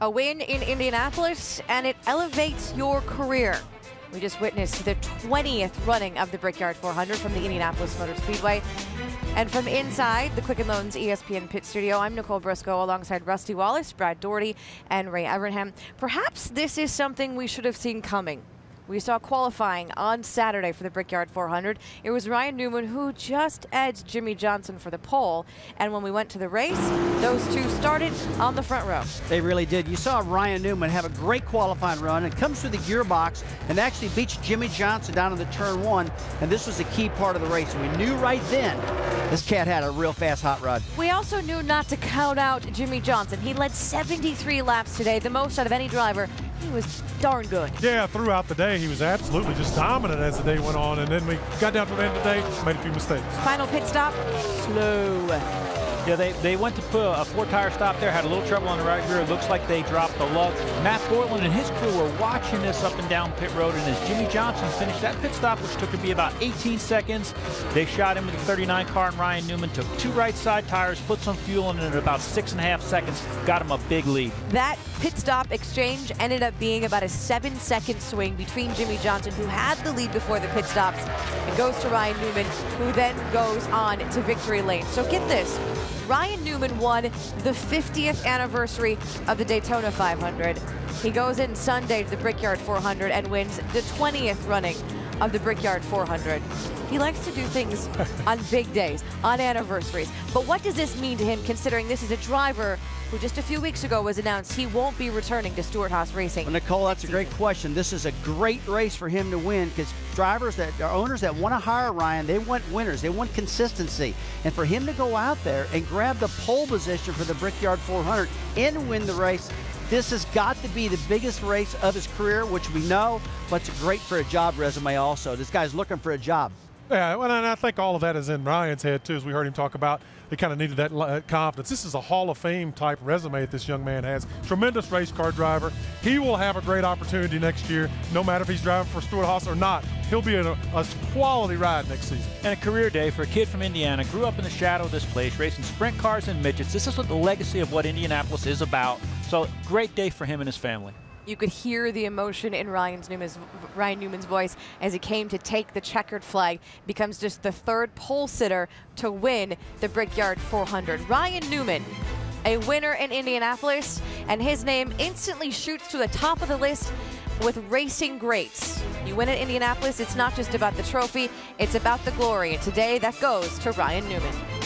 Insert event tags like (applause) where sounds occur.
A win in Indianapolis, and it elevates your career. We just witnessed the 20th running of the Brickyard 400 from the Indianapolis Motor Speedway. And from inside the Quicken Loans ESPN pit studio, I'm Nicole Briscoe alongside Rusty Wallace, Brad Daugherty, and Ray Evernham. Perhaps this is something we should have seen coming. We saw qualifying on Saturday for the Brickyard 400. It was Ryan Newman who just edged Jimmie Johnson for the pole. And when we went to the race, those two started on the front row. They really did. You saw Ryan Newman have a great qualifying run and comes through the gearbox and actually beats Jimmie Johnson down in the turn one. And this was a key part of the race. And we knew right then this cat had a real fast hot rod. We also knew not to count out Jimmie Johnson. He led 73 laps today, the most out of any driver he was darn good. Yeah, throughout the day, he was absolutely just dominant as the day went on. And then we got down to the end of the day, made a few mistakes. Final pit stop, slow. Yeah, they, they went to put a four-tire stop there, had a little trouble on the right rear. It looks like they dropped the lug. Matt Borland and his crew were watching this up and down pit road, and as Jimmie Johnson finished that pit stop, which took to be about 18 seconds, they shot him with the 39 car, and Ryan Newman took two right side tires, put some fuel in, and in about six and a half seconds, got him a big lead. That pit stop exchange ended up being about a seven-second swing between Jimmie Johnson, who had the lead before the pit stops, and goes to Ryan Newman, who then goes on to victory lane. So get this, Ryan Newman won the 50th anniversary of the Daytona 500. He goes in Sunday to the Brickyard 400 and wins the 20th running of the Brickyard 400. He likes to do things (laughs) on big days, on anniversaries. But what does this mean to him considering this is a driver who just a few weeks ago was announced he won't be returning to Stewart-Haas Racing. Well, Nicole, that's a great question. This is a great race for him to win because drivers that are owners that want to hire Ryan, they want winners, they want consistency. And for him to go out there and grab the pole position for the Brickyard 400 and win the race, this has got to be the biggest race of his career, which we know, but it's great for a job resume also. This guy's looking for a job. Yeah, well, and I think all of that is in Ryan's head too, as we heard him talk about. He kind of needed that uh, confidence. This is a Hall of Fame type resume that this young man has. Tremendous race car driver. He will have a great opportunity next year, no matter if he's driving for Stewart-Haas or not. He'll be in a, a quality ride next season. And a career day for a kid from Indiana, grew up in the shadow of this place, racing sprint cars and midgets. This is what the legacy of what Indianapolis is about. So great day for him and his family. You could hear the emotion in Ryan's Newman's, Ryan Newman's voice as he came to take the checkered flag. Becomes just the third pole sitter to win the Brickyard 400. Ryan Newman, a winner in Indianapolis, and his name instantly shoots to the top of the list with racing greats. You win at Indianapolis, it's not just about the trophy, it's about the glory. And today that goes to Ryan Newman.